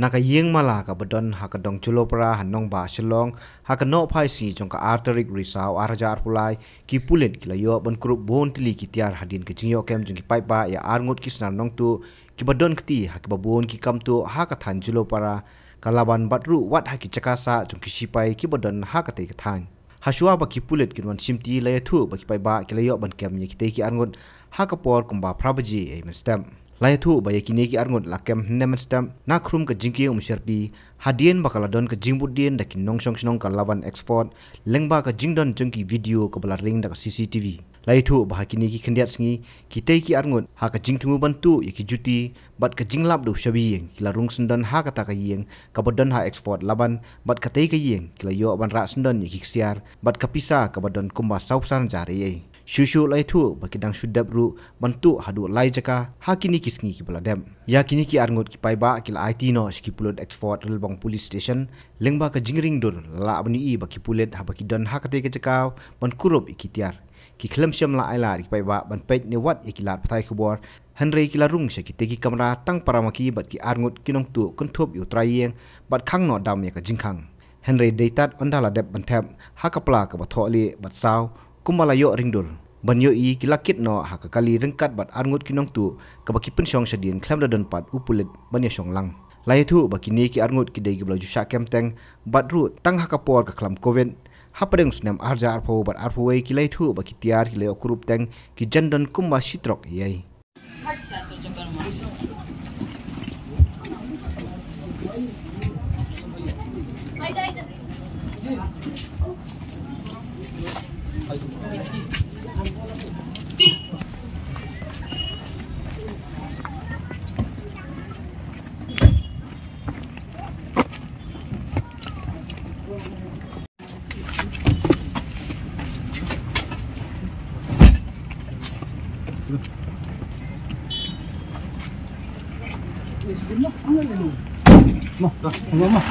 naka yeng mala ka bedon ha ka dong chulopra hanong ba shlong ha ka no phai si jong ka arterik risau arjar pulai ki pulet ki layo ban krup bon tili ki tiar hadin ke jingyo kem jong ki pai ba ya arngut ki snar nong tu ki bedon kti ha ki ki kam tu ha ka kalaban batru wat ha ki chakasa jong ki sipai ki bedon ha ka te ka Hasua baki pulet kinwan simti laya tu baki pai ba ki layo ban kem ye ki te ki arngut ha kumba prabaji e men stem lai thu ba yakini ki arngot lakem nemen stam na khrum ka jingki um sherpi hadien bakala don ka jingbut dien da kin nongsong snong ka lawan export lengba ka jingdon jengki video ka bala ring da ka cctv lai thu ba hakini ki khendiat sngi ki te ki arngot ha ka jingthumu bantu yaki juti bat ka jinglap do shabi yeng kila rung sundan ha ka ta ka yeng ka bodon ha export laban bat ka te ka yeng kila yo ban ra sundan yaki siar bat ka pisa ka bodon kumba sausan jare yei shushu lai thu baki dang shudap ru bantu hadu lai jaka hakini kisngi ki baladem ya kini ki arngot ki pai ba kil it no ski pulot export relbong police station lengba ka jingring dur la abni i baki pulet ha baki don hakate ke jaka ban kurup ikitiar ki khlem syam la aila ki pai ba ban pet ni wat ikilat patai khubor Henry kila rung se ki teki kamera tang paramaki bat ki arngot kinong tu kunthop yu trayeng bat khang no dam ya ka jingkhang Henry deitat ondala dep ban thap hakapla ka ba tholi bat saw kumalayo ringdur banyo i kilakit no ha ka kali rengkat bat arngut kinong tu ka baki sedien klam dadan pat upulet banya syong lang. Lai thu baki ni ki arngut ki dei gibla jusha kem teng bat ru tang ha ka por ka klam covid ha padeng snem arja arpo bat arpo wei ki lai thu baki tiar ki leo kurup teng ki jandan kumba sitrok Hai, hai, 什么什么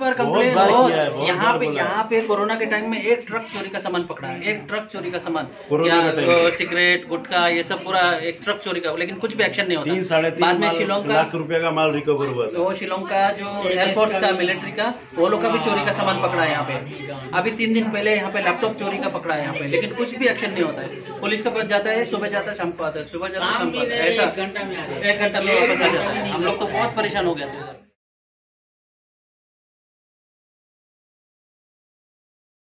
bar complain यहाँ पे यहाँ पे कोरोना के टाइम में एक ट्रक चोरी का सामान पकड़ा है एक ट्रक चोरी का सामान। सिगरेट गुटखा ये सब पूरा एक ट्रक चोरी का लेकिन कुछ भी एक्शन नहीं होता। तीन साढ़े बाद में शिलोंग का लाख रुपए का माल रिकवर हुआ वो शिलोंग का जो एयरफोर्स का मिलिट्री का वो लोग का भी चोरी का सामान पकड़ा है यहाँ पे। अभी तीन दिन पहले यहाँ पे लैपटॉप चोरी का पकड़ा है यहाँ पे लेकिन कुछ भी एक्शन नहीं होता है। पुलिस के पास जाता है सुबह जाता है शाम को आता है सुबह जाता है शाम को आता है। ऐसा एक घंटा में वापस आ जाता है। हम लोग तो बहुत परेशान हो गया थे।